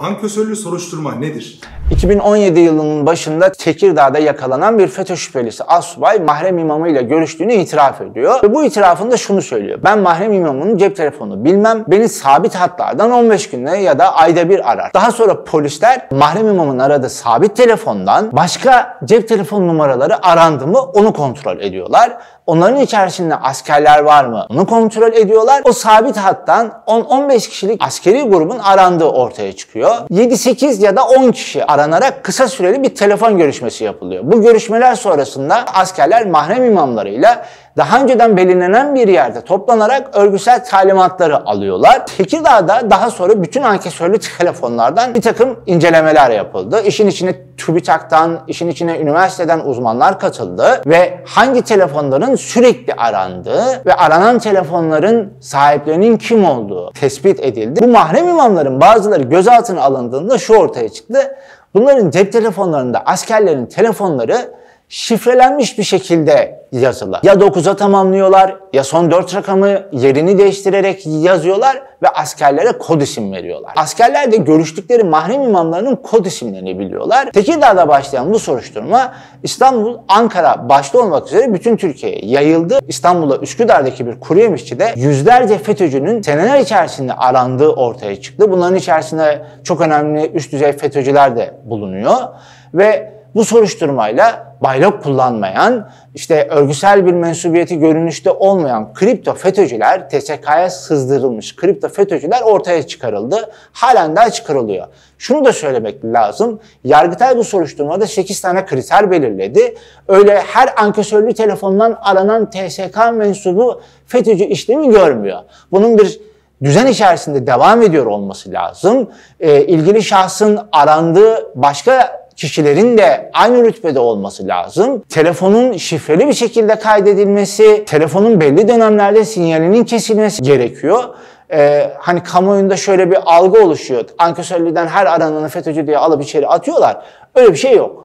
Ankesörlü soruşturma nedir? 2017 yılının başında Tekirdağ'da yakalanan bir FETÖ şüphelisi Asubay mahrem imamıyla görüştüğünü itiraf ediyor. Ve bu itirafında şunu söylüyor. Ben mahrem imamının cep telefonunu bilmem. Beni sabit hatlardan 15 günde ya da ayda bir arar. Daha sonra polisler mahrem imamın aradığı sabit telefondan başka cep telefon numaraları arandı mı onu kontrol ediyorlar. Onların içerisinde askerler var mı? Onu kontrol ediyorlar. O sabit hattan 10-15 kişilik askeri grubun arandığı ortaya çıkıyor. 7-8 ya da 10 kişi aranarak kısa süreli bir telefon görüşmesi yapılıyor. Bu görüşmeler sonrasında askerler mahrem imamlarıyla daha önceden belirlenen bir yerde toplanarak örgüsel talimatları alıyorlar. Tekirdağ'da daha sonra bütün ankesörlü telefonlardan bir takım incelemeler yapıldı. İşin içine TÜBİTAK'tan, işin içine üniversiteden uzmanlar katıldı ve hangi telefonların sürekli arandığı ve aranan telefonların sahiplerinin kim olduğu tespit edildi. Bu mahrem imamların bazıları gözaltına alındığında şu ortaya çıktı. Bunların cep telefonlarında askerlerin telefonları şifrelenmiş bir şekilde yazılı. Ya 9'a tamamlıyorlar ya son 4 rakamı yerini değiştirerek yazıyorlar ve askerlere kod isim veriyorlar. Askerler de görüştükleri mahrem imamlarının kod isimlerini biliyorlar. Tekirdağ'da başlayan bu soruşturma İstanbul, Ankara başta olmak üzere bütün Türkiye'ye yayıldı. İstanbul'da Üsküdar'daki bir kuru yemişçide yüzlerce FETÖ'cünün seneler içerisinde arandığı ortaya çıktı. Bunların içerisinde çok önemli üst düzey FETÖ'cüler de bulunuyor ve bu soruşturmayla bayrak kullanmayan, işte örgüsel bir mensubiyeti görünüşte olmayan kripto FETÖ'cüler, TSK'ya sızdırılmış kripto FETÖ'cüler ortaya çıkarıldı. Halen daha çıkarılıyor. Şunu da söylemek lazım. Yargıtay bu soruşturmada 8 tane kriter belirledi. Öyle her ankesörlü telefondan aranan TSK mensubu FETÖ'cü işlemi görmüyor. Bunun bir düzen içerisinde devam ediyor olması lazım. E, ilgili şahsın arandığı başka kişilerin de aynı rütbede olması lazım. Telefonun şifreli bir şekilde kaydedilmesi, telefonun belli dönemlerde sinyalinin kesilmesi gerekiyor. Ee, hani kamuoyunda şöyle bir algı oluşuyor. Ankesörlüden her arananı FETÖ'cü diye alıp içeri atıyorlar. Öyle bir şey yok.